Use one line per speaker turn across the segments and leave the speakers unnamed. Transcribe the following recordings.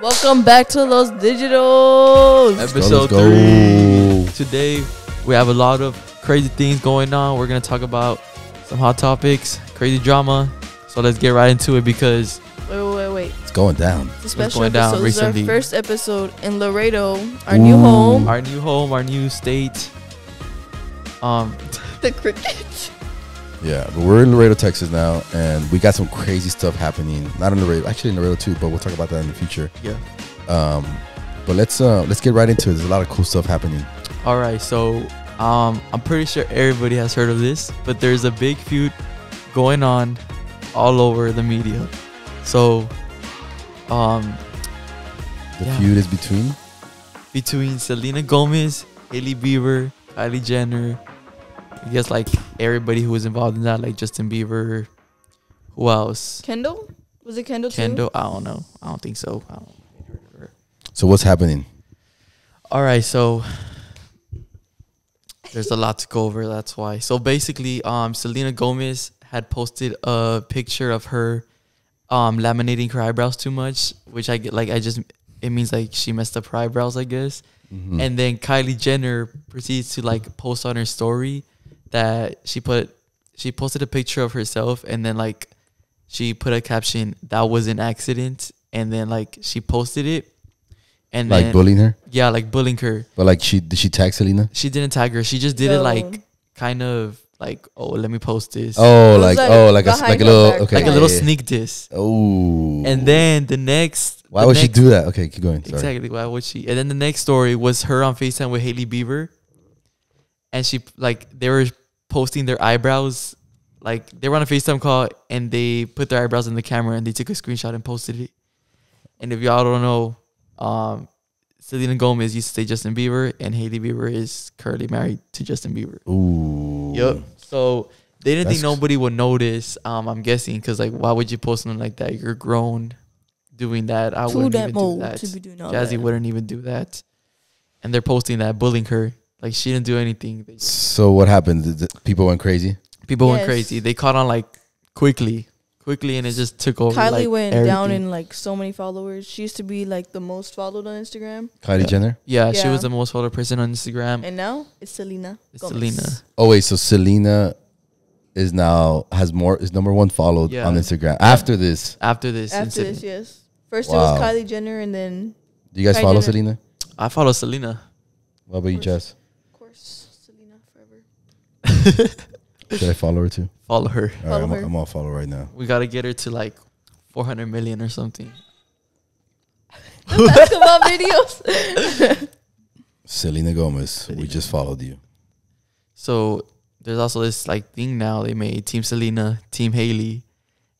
Welcome back to Los Digitals.
Episode
go.
three. Today we have a lot of crazy things going on. We're gonna talk about some hot topics, crazy drama. So let's get right into it because
Wait, wait, wait, wait.
It's going down.
It's a special
going down
episode. This is our
recently.
first episode in Laredo, our new home.
our new home, our new state. Um,
The cricket.
Yeah, but we're in Laredo, Texas now, and we got some crazy stuff happening. Not in Laredo, actually in Laredo too, but we'll talk about that in the future.
yeah.
Um, but let's uh let's get right into it. There's a lot of cool stuff happening.
All right, so um, I'm pretty sure everybody has heard of this, but there's a big feud going on all over the media. So, um,
The
Yeah.
feud is between
between Selena Gomez, Hailey Bieber, Kylie Jenner, I guess like everybody who was involved in that, like Justin Bieber, who else?
Kendall? Was it Kendall too?
Kendall? I don't know. I don't think so. I don't
So what's happening?
All right, so there's a lot to go over. That's why. So basically, um, Selena Gomez had posted a picture of her, um, laminating her eyebrows too much, which I get like. I just it means like she messed up her eyebrows, I guess.
Mhm.
And then Kylie Jenner proceeds to like post on her story that she put she posted a picture of herself and then like she put a caption that was an accident and then like she posted it and
like
then
bullying her,
yeah like bullying her
but like she did she tag Selena?
she didn't tag her she just did it like kind of like oh let me post this
Oh, like,
like
oh, like a s-
behind
like a little
back.
okay,
like a little
yeah, yeah.
sneak diss
Oh,
and then the next
why
the
would she do that? Okay, keep going. Sorry.
Exactly. Why would she? And then the next story was her on FaceTime with Hailey Bieber. And she like they were posting their eyebrows. Like they were on a FaceTime call and they put their eyebrows in the camera and they took a screenshot and posted it. And if y'all don't know, um Selena Gomez used to say Justin Bieber and Hailey Bieber is currently married to Justin Bieber.
Ooh.
Yep. So they didn't think nobody would notice. Um, I'm guessing because like, why would you post something like that? You're grown, doing that. I wouldn't
that
even do that.
to be doing
Jazzy
that.
wouldn't even do that. And they're posting that, bullying her. Like she didn't do anything. They-
So what happened? Did the- people went crazy.
People went
Yes.
crazy. They caught on like quickly, quickly, and it just took over.
Kylie
like,
went down
everything.
in like so many followers. She used to be like the most followed on Instagram,
Kylie
Yeah.
Jenner.
Yeah, she
Yeah.
was the most followed person on Instagram.
and now it's Selena.
It's
Gomez.
Selena.
Oh wait, so Selena is now has more is number one followed
Yeah.
on Instagram after this.
After this
After
incident,
this, yes. First it was Kylie Jenner, and then
Do you guys
Kylie
follow
Jenner.
Selena?
I follow Selena.
What about you, Jess?
of course Selena forever.
Should I follow her too?
Follow her.
All right,
Follow
I'm,
her.
I'm all follow right now.
We gotta get her to like 400 million or something.
Basketball videos.
Selena Gomez, we just followed you.
So there's also this like thing now they made Team Selena, Team Hailey,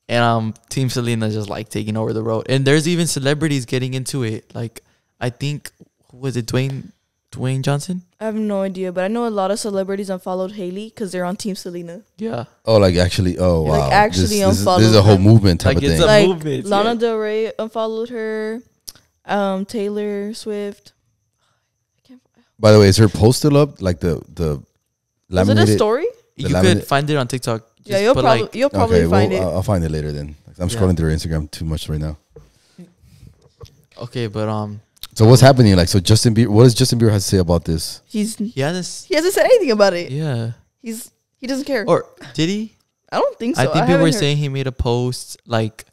and um Team Selena just like taking over the road. And there's even celebrities getting into it. Like I think who was it Dwayne Dwayne Johnson?
I have no idea, but I know a lot of celebrities unfollowed Hailey because they're on Team Selena.
Yeah,
Oh, like actually, oh wow.
Like, actually
this, this, is, this is a whole
them.
movement type
Like,
of
it's
thing.
a-
like
movement,
Lana
yeah.
Del Rey unfollowed her. Um, Taylor Swift.
By the way, is her post still up? Like the the
Was it a story?
You
laminate-
could find it on TikTok.
yeah, you'll
put,
probably
like
you'll probably
okay,
find
well,
it.
I'll, I'll find it later then. I'm
Yeah.
scrolling through Instagram too much right now.
okay, but um
So what's happening? Like, so Justin Bieber, what does Justin Bieber have to say about this?
He's
he had this.
he hasn't said anything about it.
Yeah,
He's he doesn't care.
or did he?
I don't think so.
I think people were
heard-
saying he made a post like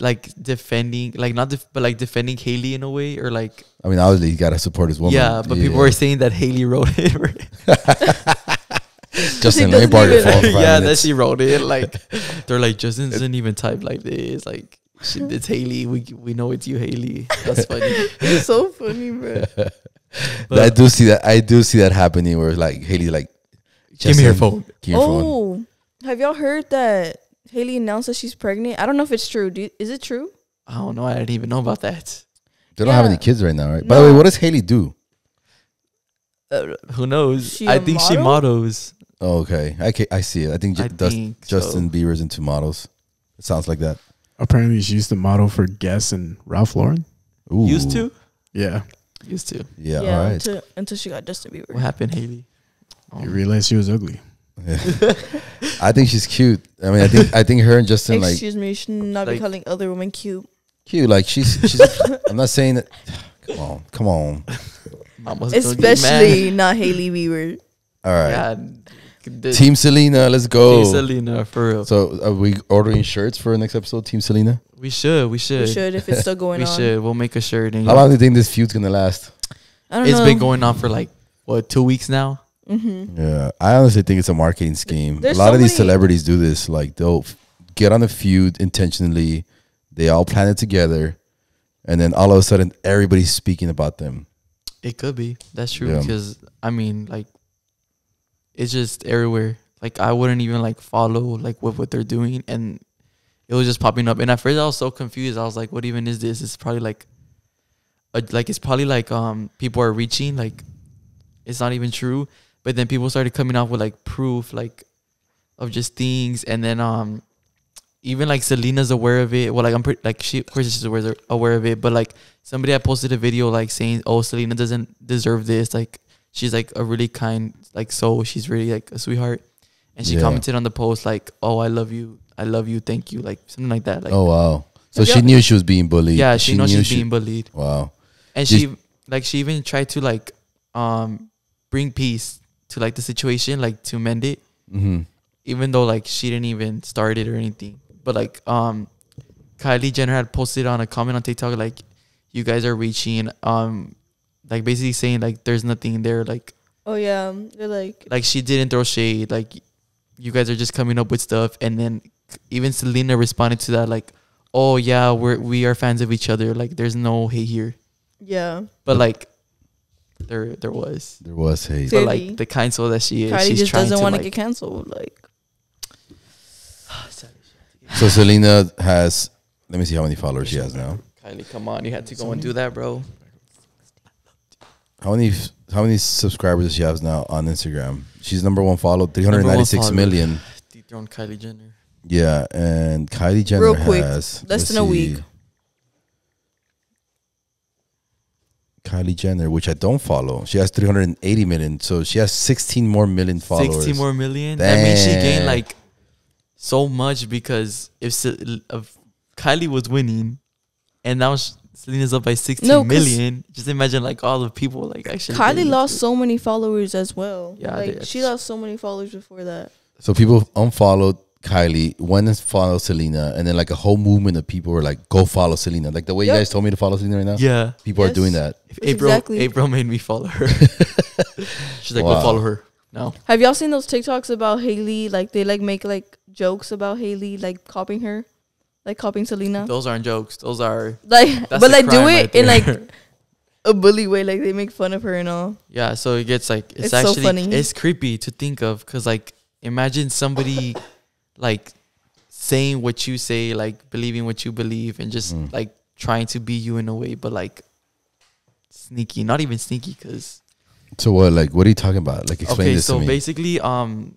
like defending like not def- but like defending Hailey in a way or like
I mean, obviously, he got to support his woman.
yeah, but people were saying that Hailey wrote it.
Justin,
He
let me borrow your phone for five
yeah, that she wrote it. Like they're like Justin doesn't even type like this. Like she, it's Hailey. We we know it's you, Hailey. That's funny.
It's so funny, bro.
But
I do see that. I do see that happening where like Hailey like
give me your phone.
Give me your phone.
Oh, have y'all heard that Hailey announced that she's pregnant? I don't know if it's true. Do you, is it true?
I don't know. I didn't even know about that.
They don't have any kids right now, right? By the way, what does Hailey do?
Uh, who knows?
She
I
a
think she models.
Oh, okay, I I see it. I think, Ju-
I
Dust-
think
Justin
so.
Bieber's into models. It sounds like that.
Apparently, she used to model for Guess and Ralph Lauren.
Ooh.
used to.
Yeah,
Used to.
Yeah. all right.
until, until she got Justin Bieber.
What happened, Hailey?
you realized she was ugly.
I think she's cute. I mean, I think I think her and Justin like
Excuse me, you should not
Like-
be calling other women cute.
cute. Like she's she's. I'm not saying that. Come on, come on.
Mama's gonna get mad.
Especially not Hailey Bieber.
All right,
Yeah, the-
Team Selena, let's go.
Team Selena for real.
So are we ordering shirts for next episode, Team Selena?
we should, we should,
We should if it's still going
we
on.
We should. We'll make a shirt. And
How long do you think this feud's gonna last?
I don't
It's
know.
been going on for like what two weeks now.
Mm-hmm.
Yeah, I honestly think it's a marketing scheme.
There's
a lot
so
of these celebrities do this. Like they'll f- get on a feud intentionally. They all plan it together, and then all of a sudden, everybody's speaking about them.
It could be. That's true
Yeah.
because I mean, like, it's just everywhere. Like I wouldn't even like follow like what what they're doing, and it was just popping up. And at first, I was so confused. I was like, "What even is this?" It's probably like, a, like it's probably like um people are reaching like, it's not even true. But then people started coming out with like proof like, of just things, and then um. Even like Selena's aware of it. Well, like I'm pretty like she, of course, she's aware aware of it. But like somebody had posted a video like saying, "Oh, Selena doesn't deserve this. Like she's like a really kind like soul. She's really like a sweetheart." And she
Yeah.
commented on the post like, "Oh, I love you. I love you. Thank you." Like something like that. Like
oh wow! So she knew she was being bullied.
yeah, she, knows
knew
she's
she-
being bullied,
Wow.
and she like she even tried to like um bring peace to like the situation, like to mend it,
hmm
even though like she didn't even start it or anything. But like um Kylie Jenner had posted on a comment on TikTok like you guys are reaching um like basically saying like there's nothing there like
Oh yeah, they're like
like she didn't throw shade like you guys are just coming up with stuff and then even Selena responded to that like oh yeah we're we are fans of each other like there's no hate here
yeah.
but like there there was
There was hate.
See-
but like the kind soul that she is
Kylie
she's
just
trying
doesn't want to
like,
get canceled. Like
So Selena has. Let me see how many followers she has now.
Kylie come on you had to go and do that bro
How many how many subscribers does she has now on Instagram? She's number one followed, three hundred ninety six
follower.
million.
dethroned Kylie Jenner
Yeah, and Kylie Jenner
Real quick,
has
less than a week.
Kylie Jenner, which I don't follow, she has 380 million. So she has 16 more million followers.
16 more million. That means she gained like so much because if, if Kylie was winning and now sh- Selena's up by sixteen
No, 'cause
million, just imagine like all the people like actually.
Kylie lost
it.
so many followers as well.
Yeah,
like she lost so many followers before that.
So people unfollowed Kylie, went and followed Selena, and then like a whole movement of people were like, "Go follow Selena." Like the way you guys told me to follow Selena right now.
Yeah.
People are doing that.
If
That's
April
exactly-
April made me follow her. She's like,
Wow.
go follow her. No.
Have y'all seen those TikToks about Hailey? Like they like make like jokes about Hailey, like copying her, like copying Selena.
Those aren't jokes. Those are
Like, but like do it
right
in like a bully way. Like they make fun of her and all.
Yeah, so it gets like it's,
It's so
actually
funny.
it's creepy to think of because like imagine somebody like saying what you say, like believing what you believe, and just
Mm.
like trying to be you in a way, but like sneaky, not even sneaky, because
So what? Like, what are you talking about? Like, explain
okay,
this
so
to me.
basically, um,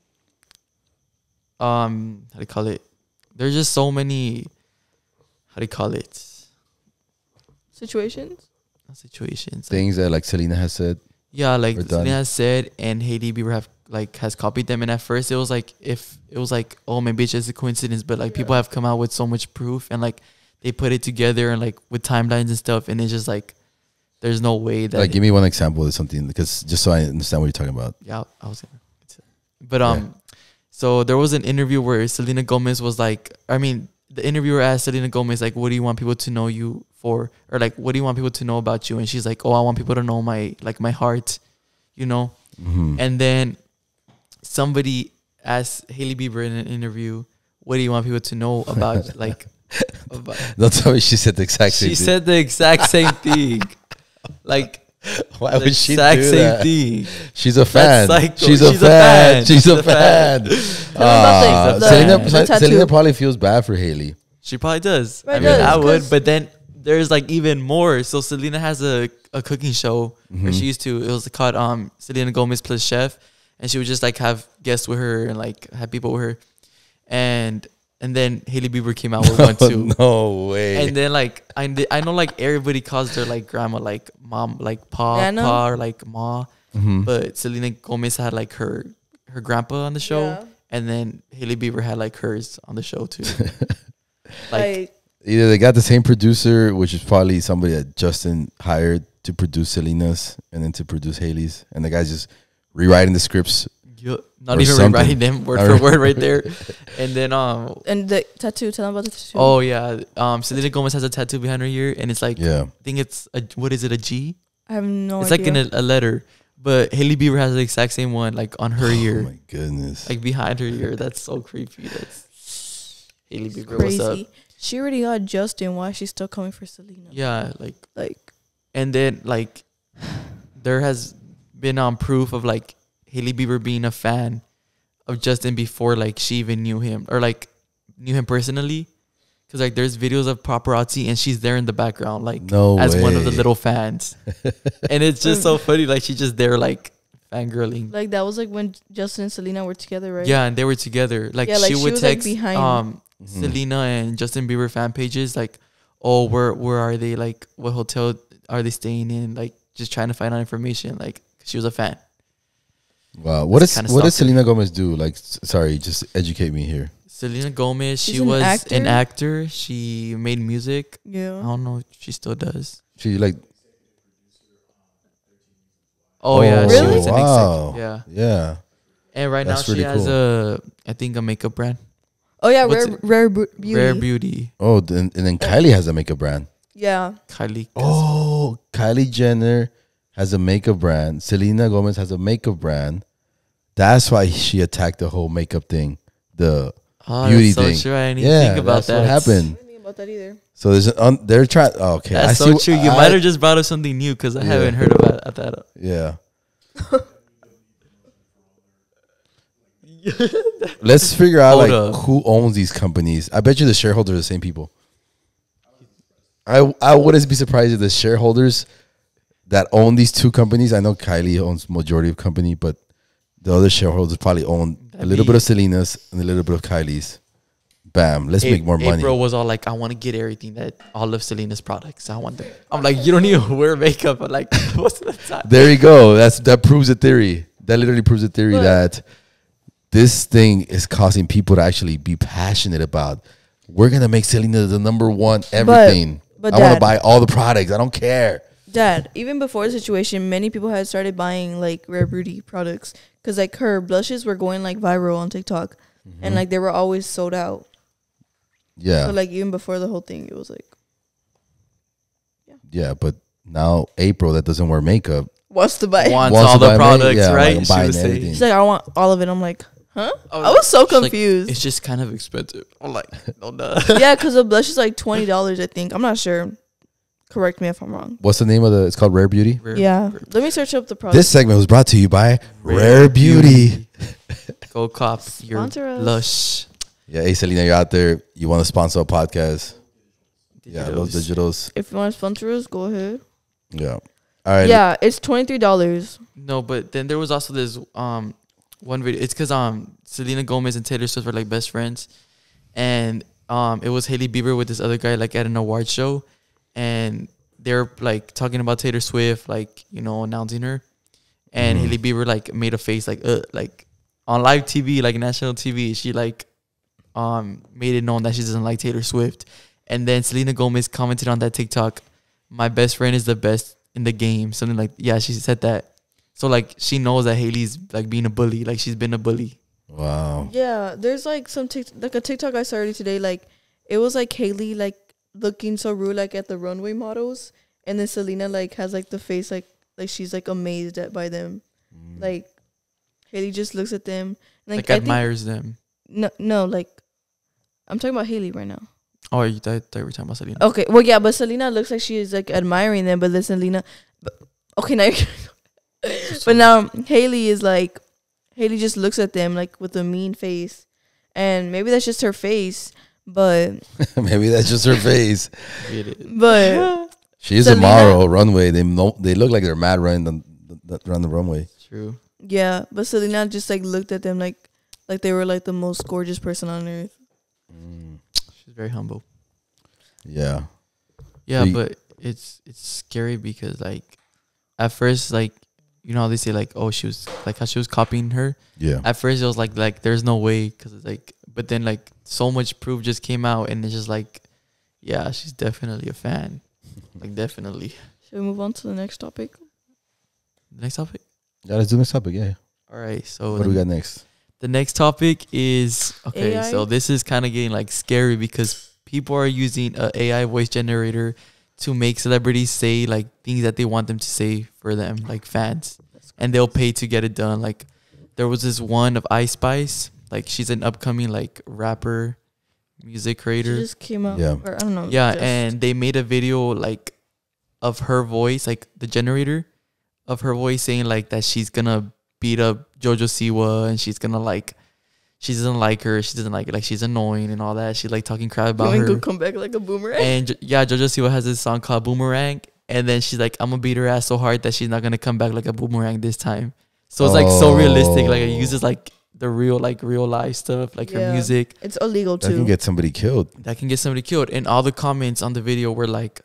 um, how do you call it? There's just so many. How do you call it?
Situations.
Not situations. like-
Things that like Selena has said.
Yeah, like
We're done.
Selena has said, and Hailey Bieber have like has copied them. And at first, it was like if it was like, oh, maybe it's just a coincidence. But like people have come out with so much proof, and like they put it together and like with timelines and stuff, and it's just like there's no way that.
Like, give me one example of something, because just so I understand what you're talking about.
yeah, I was gonna. But um, so there was an interview where Selena Gomez was like, I mean, the interviewer asked Selena Gomez like, "What do you want people to know you for?" Or like, "What do you want people to know about you?" And she's like, "Oh, I want people to know my like my heart, you know."
Mhm.
And then somebody asked Hailey Bieber in an interview, "What do you want people to know about like?" about
Don't tell me she said the exact same
she
thing.
said the exact same thing, like
Why
the
would she
exact
do
same
that?
thing.
She's a fan.
psycho.
She's a
She's a
fan.
fan.
She's
She's
a
a
fan.
about
Ah,
the- the-
Selena,
the
Se-
tattoo?
Selena probably feels bad for Hailey.
She probably does. I
Probably
mean,
does,
I would, but then there's like even more. So Selena has a, a cooking show where
Mhm.
she used to. It was called um Selena Gomez plus Chef, and she would just like have guests with her and like have people with her, and and then Hailey Bieber came out with one too.
no way.
And then like I I know like everybody calls her like grandma like mom like pa
Yeah,
pa or like ma,
Mhm.
but Selena Gomez had like her her grandpa on the show,
Yeah.
and then Hailey Bieber had like hers on the show too. like
Like,
either they got the same producer, which is probably somebody that Justin hired to produce Selena's and then to produce Hailey's, and the guy's just rewriting the scripts.
Yup. Not even
something.
rewriting them word for word right there. And then um
And the tattoo. Tell them about the tattoo.
oh yeah um Selena Gomez has a tattoo behind her ear and it's like
Yeah,
I think it's a what is it a G?
I have no
it's like in a, a letter, but Hailey Bieber has the exact same one like on her ear.
Oh
ear,
my goodness.
like behind her ear. That's so creepy. That's Hailey Bieber. What's up?
She already got Justin. Why is she still coming for Selena?
Yeah, like
Like
and then like there has been um proof of like Hailey Bieber being a fan of Justin before like she even knew him or like knew him personally. Cause like there's videos of paparazzi and she's there in the background like
No
as one of the little fans, and it's just so funny like she's just there like fangirling.
like that was like when Justin and Selena were together, right?
Yeah, and they were together. Like
Yeah, like,
she
she
would
was, like,
text
behind.
um
Mhm.
Selena and Justin Bieber fan pages like, oh where where are they? Like what hotel are they staying in? Like just trying to find out information. Like she was a fan.
Wow. What
It's
what does. Selena Gomez do? Like, sorry, just educate me here.
Selena Gomez,
She's
she
an
was
actor?
an actor. She made music.
Yeah, I
don't know if she still does.
She like,
Oh, yeah, she
Really?
was an
Wow.
exec- Yeah.
yeah.
And right
That's
now she
really
has
cool.
a I think a makeup brand.
Oh yeah,
What's
rare
it?
rare beauty.
Rare Beauty.
Oh, then, and then Kylie has a makeup brand.
Yeah.
Kylie.
Oh, Kylie Jenner has a makeup brand. Selena Gomez has a makeup brand. That's why she attacked the whole makeup thing. The
Oh,
beauty
that's so
thing.
true. I didn't
yeah,
think about
that's
that.
what happened.
I didn't think about that either.
So there's an un, they're trying. Oh, okay,
That's
I
so
see,
true. You
I-
might have just brought up something new because I
Yeah.
haven't heard about that.
Yeah. Let's figure out
Hold
like
up.
who owns these companies. I bet you the shareholders are the same people. I I wouldn't be surprised if the shareholders that own these two companies. I know Kylie owns majority of company, but the other shareholders probably own a
That'd
little
be-
bit of Selena's and a little bit of Kylie's. Bam! Let's make more money.
April was all like, I want to get everything that all of Selena's products. I want them. I'm like, you don't even wear makeup. But like, what's the time?
There you go. That's that proves the theory. That literally proves the theory
But-
that this thing is causing people to actually be passionate about. We're gonna make Selena the number one everything.
but
I want to buy all the products. I don't care.
Dad, even before the situation, many people had started buying like rare beauty products because like her blushes were going like viral on TikTok, and mm-hmm. like they were always sold out.
Yeah,
So like even before the whole thing, it was like
yeah. Yeah, But now April that doesn't wear makeup.
wants to buy.
Wants
Wants
all the products,
yeah, like,
right?
I'm
She
buying everything.
She's like, I want all of it. I'm like, huh?
I
I was so
she's like,
confused.
it's just kind of expensive. I'm like, no, no.
yeah, because the blush is like twenty dollars. I think I'm not sure. Correct me if I'm wrong.
What's the name of the? It's called Rare Beauty.
Rare-
Yeah,
Rare-
let me search up the product.
This segment was brought to you by Rare, Beauty.
Go cop your
Sponsor us.
lush.
Yeah, hey Selena, you're out there. You want to sponsor a podcast? Yeah, those
digitals.
digitals.
if you want to sponsor us, go ahead.
Yeah. All right.
Yeah, it's twenty three dollars.
No, but then there was also this um one video. It's because um Selena Gomez and Taylor Swift were like best friends, and um it was Hailey Bieber with this other guy like at an award show, and they're like talking about Taylor Swift, like you know announcing her, and
Mhm.
Hailey Bieber like made a face like uh like on live TV like national TV. She like um made it known that she doesn't like Taylor Swift, and then Selena Gomez commented on that TikTok, "My best friend is the best in the game." Something like yeah, she said that. So like she knows that Hailey's like being a bully, like she's been a bully.
Wow.
Yeah, there's like some tic- like a TikTok I saw already today. Like it was like Hailey like looking so rude like at the runway models, and then Selena like has like the face like like she's like amazed at by them. Mm. Like Hailey just looks at them. And,
Like,
like, I think-
admires them.
no, no, like I'm talking about Hailey right now.
Oh, you thought, thought you were talking about Selena.
Okay, well yeah, but Selena looks like she is like admiring them, but then Selena, but, okay now, but now Hailey is like, Hailey just looks at them like with a mean face, and maybe that's just her face, but
Maybe that's just her face.
But
She is a model runway. They know they look like they're mad running the, the, the, around the runway.
True.
yeah, but Selena just like looked at them like like they were like the most gorgeous person on earth. Mm.
She's very humble.
Yeah.
Yeah,
So
but it's it's scary because like at first like you know how they say like oh she was like how she was copying her.
Yeah.
At first it was like like there's no way because it's like but then like so much proof just came out and it's just like yeah, she's definitely a fan. Like definitely.
Should we move on to the next topic?
Next topic.
Yeah, let's do next topic. Yeah.
All right. So
What do we got next?
the next topic is okay.
AI?
So this is kind of getting like scary because people are using a AI voice generator to make celebrities say like things that they want them to say for them, like fans, and they'll pay to get it done. Like there was this one of Ice Spice. Like she's an upcoming like rapper, music creator.
She just came out.
Yeah.
Or, I don't know.
Yeah,
just-
and they made a video like of her voice, like the generator of her voice saying like that she's gonna beat up Jojo Siwa and she's gonna like she doesn't like her, she doesn't like it, like she's annoying and all that. She's like talking crap about
going to come back like a boomerang.
And yeah, Jojo Siwa has this song called Boomerang, and then she's like, I'm gonna beat her ass so hard that she's not gonna come back like a boomerang this time. So it's like so oh. realistic, like it
Oh.
uses like the real like real life stuff, like her music
it's illegal too.
That
too.
can get somebody killed.
that can get somebody killed. And all the comments on the video were like,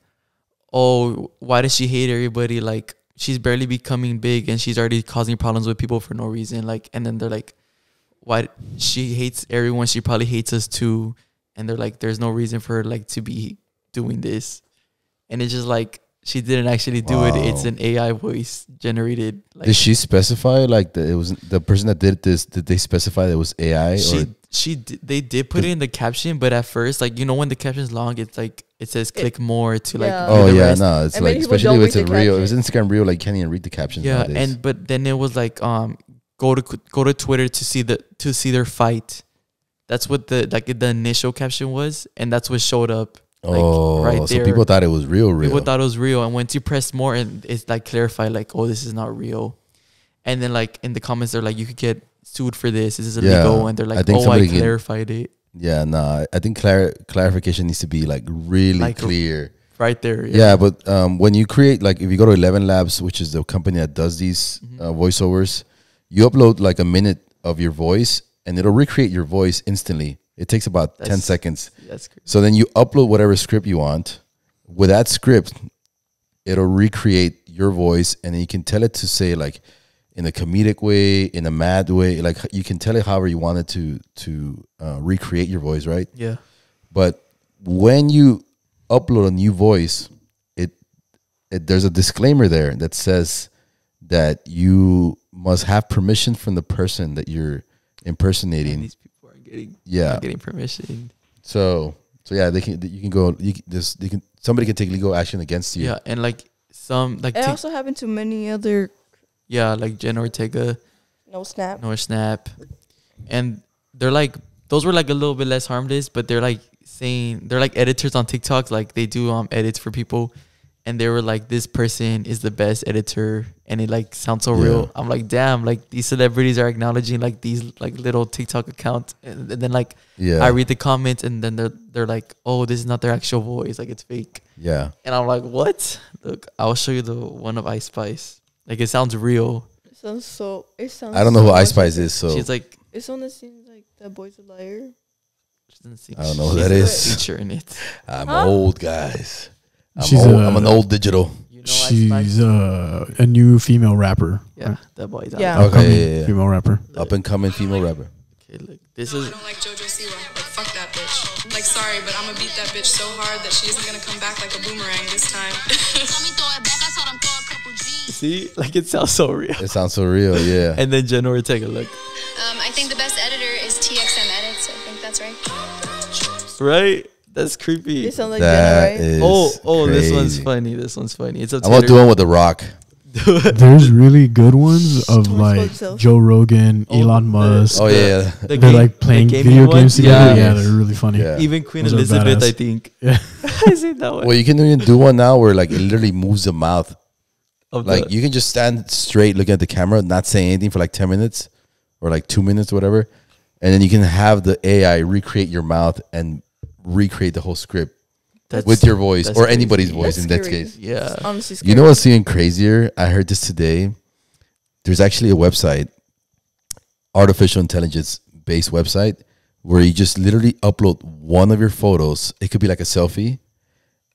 "Oh, why does she hate everybody? Like she's barely becoming big, and she's already causing problems with people for no reason." Like, and then they're like, "Why she hates everyone? She probably hates us too." And they're like, "There's no reason for her like to be doing this," and it's just like she didn't actually do it. It's an AI voice generated. Like
Did she specify like that it was the person that did this? Did they specify that it was AI?
she
or
she di- they did put it in the caption, but at first, like you know, when the caption's long, it's like it says click more to like.
yeah.
do
oh
the
yeah,
rest.
no, it's
And
like especially
don't
if it's a
the
real. If it's
caption.
Instagram real, like can't even read the captions.
Yeah,
nowadays.
and but then it was like um go to go to Twitter to see the to see their fight. That's what the like the initial caption was, and that's what showed up. Like,
oh,
right
so
there.
people thought it was real, real.
People thought it was real, and once you press more, and it's like clarified, like oh this is not real, and then like in the comments they're like you could get sued for this. This is
Yeah,
illegal, and they're
I
like
think
oh I
somebody can-
clarified it
yeah, no, I think clar- clarification needs to be like really
Like,
clear.
right there.
Yeah, but um, when you create like if you go to Eleven Labs, which is the company that does these
Mhm.
uh, voiceovers, you upload like a minute of your voice, and it'll recreate your voice instantly. It takes about ten seconds.
That's crazy.
So then you upload whatever script you want. With that script, it'll recreate your voice, and then you can tell it to say like in a comedic way, in a mad way. Like you can tell it however you want it to to uh, recreate your voice, right?
yeah.
But when you upload a new voice, it, it there's a disclaimer there that says that you must have permission from the person that you're
And
impersonating.
these people are getting
Yeah.
getting permission.
So so yeah, they can you can go you can, this they can somebody can take legal action against you.
Yeah, and like some like
it
Tik-
also happened to many other
yeah, like Jen Ortega,
no snap.
No Snap, and they're like those were like a little bit less harmless, but they're like saying they're like editors on TikTok, like they do um edits for people, and they were like this person is the best editor, and it like sounds so
Yeah.
real. I'm like damn, like these celebrities are acknowledging like these like little TikTok accounts, and, and then like
Yeah.
I read the comments, and then they're they're like, oh, this is not their actual voice, like it's fake.
yeah.
And I'm like, what? Look, I'll show you the one of Ice Spice. Like it sounds real.
It sounds so. It sounds.
I don't know
so
who Ice Spice is, so
She's like,
It's on the scene like that boy's a liar.
she doesn't sing.
I don't know who
She's
that
a
is.
Feature in it.
I'm
Huh?
old, guys. I'm
She's
old.
a-
I'm an old digital.
You know
She's uh, a new female rapper.
Yeah, that boy's out.
Yeah.
Okay, yeah, yeah, yeah.
female rapper.
Up and coming female rapper.
Okay, look, this
No,
is
I don't like JoJo Siwa. Like, fuck that bitch. Like, sorry, but I'm gonna beat that bitch so hard that she isn't gonna come back like a boomerang this time.
Told me throw it back, I told throw a couple G's.
see, like it sounds so real.
It sounds so real, yeah.
And then Jen Ortega, look,
Um, I think the best editor is TXM Edits. I think that's right.
right? That's creepy.
It sounds like
That
Jenna, right?
is
oh, oh, this one's funny. This one's funny. It's a
I'm gonna do one with the Rock.
There's really good ones of
Someone
like. Joe Rogan,
Oh,
Elon Musk.
Oh yeah,
The
they're like playing
gaming
video
ones?
games together.
Yeah.
Yeah, they're really funny.
Yeah.
Even Queen
Those are
Elizabeth. I think.
Yeah.
I see that one.
Well, you can even do one now where like it literally moves the mouth.
Of
Like
the-
you can just stand straight, looking at the camera, not saying anything for like ten minutes or like two minutes, or whatever, and then you can have the AI recreate your mouth and recreate the whole script
that's-
with your voice
that's
or
crazy.
anybody's voice
That's
in that case.
Yeah.
Honestly,
You know what's even crazier? I heard this today. There's actually a website, artificial intelligence based website, where you just literally upload one of your photos. It could be like a selfie,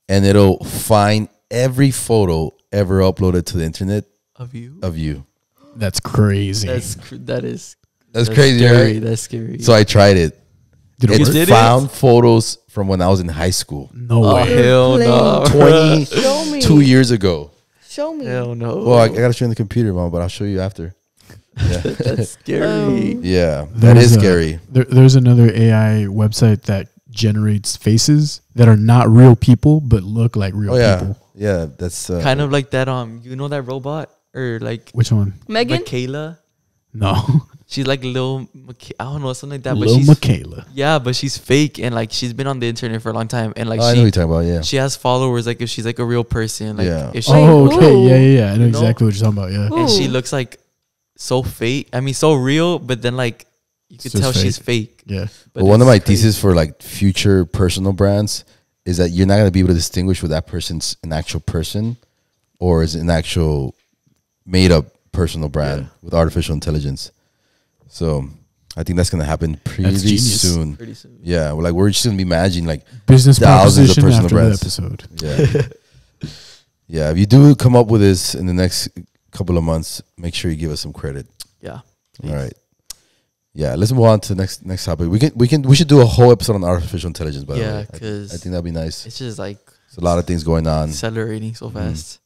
and it'll find every photo ever uploaded to the internet
Of you.
of you.
That's crazy.
That's cr- that is
That's, crazy,
Scary.
right?
That's scary.
So I tried it.
Did it
It
work?
it?
found photos from when I was in high school,
No
Oh
way.
hell no!
Playing.
twenty two years ago.
Show me.
Hell no!
Well, I, I gotta show you on the computer, mom, but I'll show you after. Yeah,
That's scary.
Um,
yeah, that
There's
is
a-
scary.
There, there's another AI website that generates faces that are not real people but look like real
Oh yeah,
people.
yeah. That's uh,
kind of like that. Um, you know that robot or like
Which one?
Megan?
Michaela?
No,
She's like little. Micha- I don't know something like that. but
Lil
she's
Miquela.
yeah, but she's fake and like she's been on the internet for a long time and like
oh, I know what you're
she
talking about. Yeah,
she has followers. Like if she's like a real person. Like
Yeah.
if she
Wait,
oh, okay.
who?
Yeah, yeah, yeah. I know
You know?
exactly what you're talking about. Yeah.
Who?
and she looks like so fake. I mean, so real, but then like you could
Just
tell she's fake.
Yeah.
But
well, one of
it's
my
crazy.
theses for like future personal brands is that you're not gonna be able to distinguish whether that person's an actual person or is an actual made up personal brand
Yeah.
with artificial intelligence. So I think that's gonna happen pretty soon.
pretty soon.
Yeah, we're like we're just gonna be managing like
Business
Thousands of personal
after
brands.
episode.
yeah, yeah. If you do come up with this in the next couple of months, make sure you give us some credit.
Yeah.
All right. Yeah, let's move on to the next next topic. We can we can we should do a whole episode on artificial intelligence. By the way, I-
'cause
I, think that'd be nice.
It's just like
There's a lot of things going on.
accelerating so
Mm-hmm.
fast.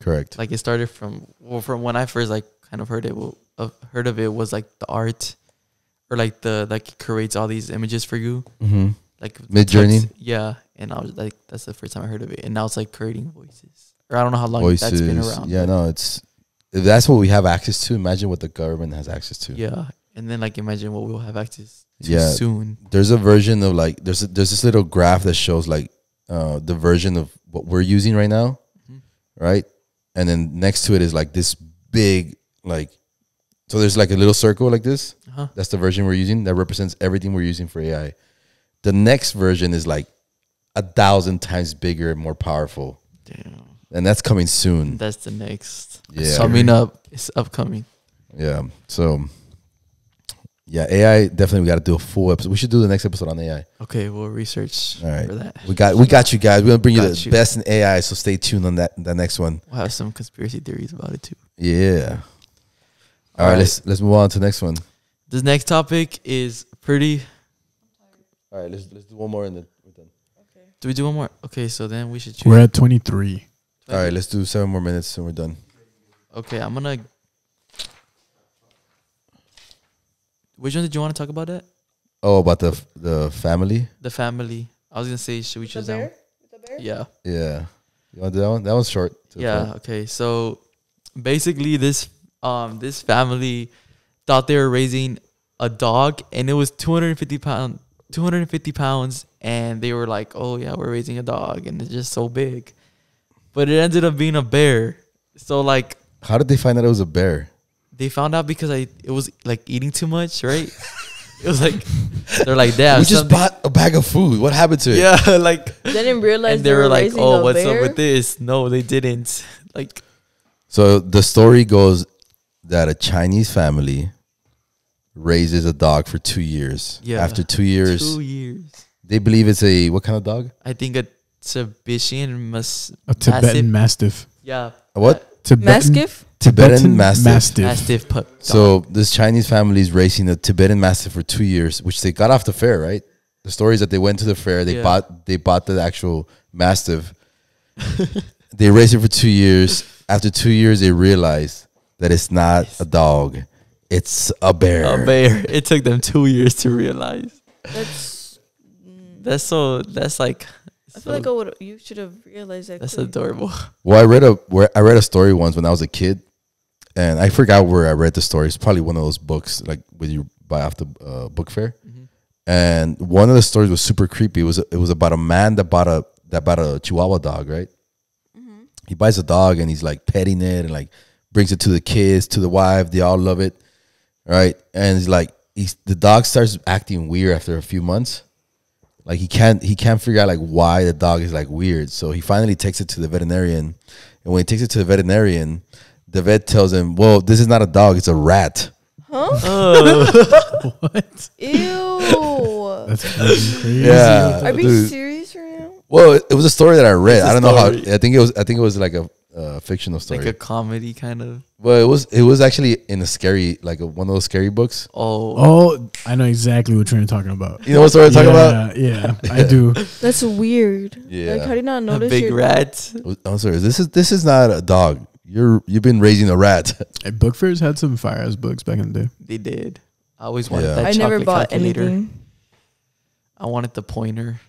Correct.
Like it started from well, from when I first like kind of heard it. Well, uh, heard of it was like the art, or like the like it creates all these images for you,
Mm-hmm.
like the
Midjourney?
Yeah, and I was like, that's the first time I heard of it, and now it's like creating voices. Or I don't know how long
Voices.
that's been around.
Yeah, no, it's if that's what we have access to. Imagine what the government has access to.
Yeah, and then like imagine what we'll have access to
Yeah.
soon.
There's a version of like there's a, there's this little graph that shows like uh the version of what we're using right now,
Mhm.
right? And then next to it is like this big like so there's like a little circle like this.
Uh-huh.
That's the version we're using that represents everything we're using for AI. The next version is like a thousand times bigger and more powerful.
Damn,
And that's coming soon.
that's the next.
Yeah.
coming up. It's upcoming.
Yeah. So yeah, AI definitely we gotta do a full episode. We should do the next episode on AI.
Okay, we'll research
All right.
for that.
We got we got you guys. We're gonna bring you the
you.
best in AI, so stay tuned on that that next one.
We'll have some conspiracy theories about it too.
Yeah. All
All
right,
right.
let's let's move on to the next one.
This next topic is pretty.
All right, let's let's do one more and then we're done. Okay.
Do we do one more? Okay, so then we should choose.
We're at 23.
All right, let's do seven more minutes and we're done.
Okay, I'm gonna. Which one did you want to talk about? That
Oh, about the the family.
the family. I was gonna say, should we choose that? One? Yeah.
Yeah. You want to do that one? That one's short.
Yeah. Okay. So basically, this um this family thought they were raising a dog, and it was 250 pound, 250 pounds, and they were like, "Oh yeah, we're raising a dog, and it's just so big," but it ended up being a bear. So like
How did they find out it was a bear?
they found out because I it was like eating too much, right? it was like they're like, "Damn,
we just
something-
bought a bag of food. What happened to it?
yeah." Like
They didn't realize
and they were like, "Oh, what's
bear?
up with this?" No, they didn't. Like
So the story goes that a Chinese family raises a dog for two years.
Yeah.
After two years,
two years.
they believe it's a what kind of dog?
I think a Tibetan mus
A Tibetan
Mastiff.
Mastiff.
yeah
A what?
Tibetan,
Mastiff?
Tibetan Mastiff.
Mastiff.
mastiff pup.
So this Chinese family is racing a Tibetan Mastiff for two years, which they got off the fair, right? The story is that they went to the fair, they
Yeah.
bought they bought the actual Mastiff. they raced it for two years. After two years, they realized that it's not a dog, it's a bear.
a bear. It took them two years to realize.
That's. Mm.
That's so. That's like.
I
so-
feel like I would. You should have realized that.
that's
quick.
adorable.
Well, I read a where I read a story once when I was a kid, and I forgot where I read the story. It's probably one of those books like when you buy off the uh, book fair. Mm-hmm. And one of the stories was super creepy. It was it was about a man that bought a that bought a Chihuahua dog, right? Mm-hmm. He buys a dog and he's like petting it and like brings it to the kids, to the wife. They all love it, right? And he's like, he's the dog starts acting weird after a few months. Like he can't he can't figure out like why the dog is like weird. So he finally takes it to the veterinarian, and when he takes it to the veterinarian, the vet tells him, "Well, this is not a dog; it's a rat." Huh? Oh.
What?
Ew.
That's crazy.
Yeah,
Are we serious right now?
Well, it, it was a story that I read.
It's a
I don't know how. I think it was. I think it was like a uh, fictional story.
like a comedy kind of.
well, it was it was actually in a scary like a, one of those scary books.
Oh,
Oh, I know exactly what you're talking about.
You know what story I'm talking about?
Yeah, yeah, I do.
That's weird.
Yeah.
Like, how do you not
a
notice
big
your-
rat.
I'm sorry. This is this is not a dog. You're you've been raising a rat.
Hey, book fairs had some fire ass books back in the day.
They did. I always wanted
Yeah.
that
I never bought
calculator.
anything.
I wanted the pointer.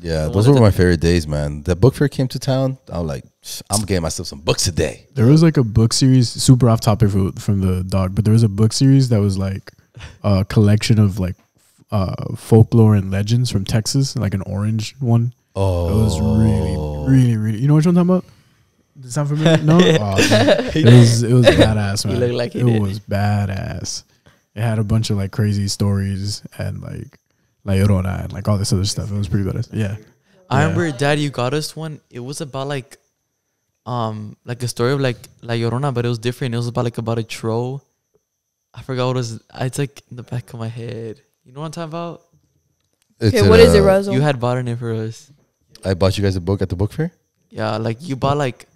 yeah,
I
those were my favorite days, man. The book fair came to town. I was like, I'm getting myself some books today.
There was like a book series, super off topic for, from the dog, but there was a book series that was like a collection of like uh, folklore and legends from Texas, like an orange one.
Oh,
It was really, really, really. You know what I'm talking about? Does it sound familiar? No. Oh, it was it was badass, man.
looked like
it
did.
was badass. It had a bunch of like crazy stories and like La Llorona and like all this other stuff. It was pretty badass. Yeah.
I
Yeah.
remember Dad, you got us one. It was about like, um, like a story of like La Llorona, but it was different. It was about like about a troll. I forgot what it was. It's like in the back of my head. You know what I'm talking about?
It's
Okay,
a,
what is it,
uh,
Razzle?
You had bought it for us.
I bought you guys a book at the book fair.
Yeah, like you bought like,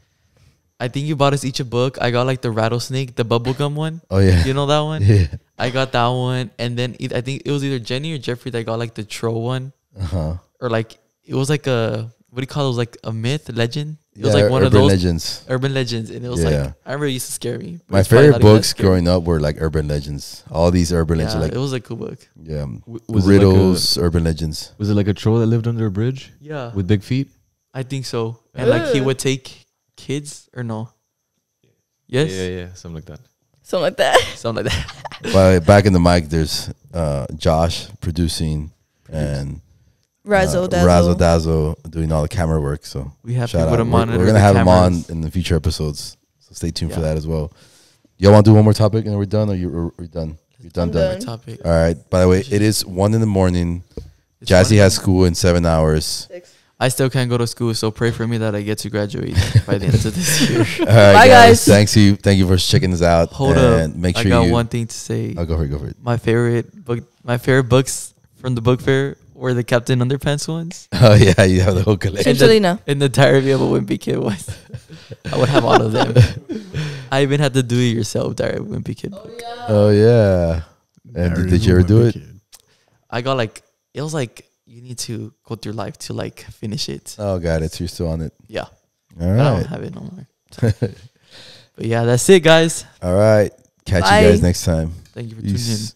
I think you bought us each a book. I got like the rattlesnake, the bubblegum one.
Oh yeah,
You know that one?
yeah.
I got that one, and then eith- I think it was either Jenny or Jeffrey that got like the troll one,
Uh huh.
or like it was like a what do you call it? It was like a myth, legend. It
Yeah,
was like one of
urban
those
legends.
urban legends, and it was
Yeah.
like I remember it used to scare me.
My favorite
not even that
books growing up were like urban legends. All these urban legends,
Yeah,
are like
it was a cool book.
yeah,
W- was it like a-
riddles, urban legends.
Was it like a troll that lived under a bridge
Yeah,
with big feet?
I think so. And like he would take kids or no? Yes,
Yeah, yeah, something like that.
Something like that.
something like that.
By back in the mic, there's uh, Josh producing and
Razzle
uh,
dazzle.
Razzle Dazzle doing all the camera work. So
We have
shout
people
out.
to
We're,
monitor.
we're gonna
the
have him on in the future episodes. So stay tuned for that as well. Y'all want to do one more topic and then we're done, or you are we done? You're done,
I'm
done.
done.
Topic.
All right. By the way, it is one in the morning.
It's
Jazzy
funny.
has school in seven hours.
I still can't go to school, so pray for me that I get to graduate by the end of this year.
All right,
Bye, guys.
Thanks you. Thank you for checking this out.
Hold
and
up,
Make sure
I got
you.
one thing to say.
I'll go for it. Go for it.
My favorite book, my favorite books from the book fair were the Captain Underpants ones.
Oh yeah, you have the whole collection.
And the-
Angelina.
And the Diary of a Wimpy Kid was, I would have all of them. I even had the Do It Yourself Diary of a Wimpy Kid. book.
Oh yeah. And did, did you ever do it?
Kid.
I got like it was like you need to go through life to like finish it.
Oh, god, it's you're still on it.
Yeah,
All
but I don't have it no more. but yeah, that's it, guys.
All right. Catch
Bye.
you guys next time.
Thank you for tuning in.
Peace.